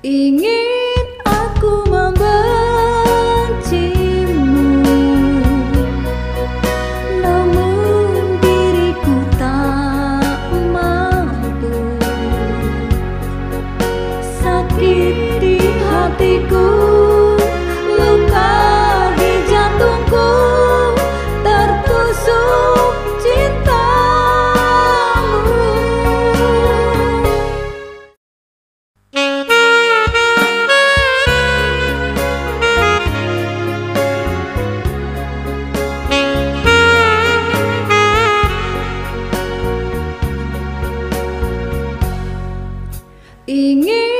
Ingin aku membencimu Namun diriku tak mampu. Sakit di hatiku ingin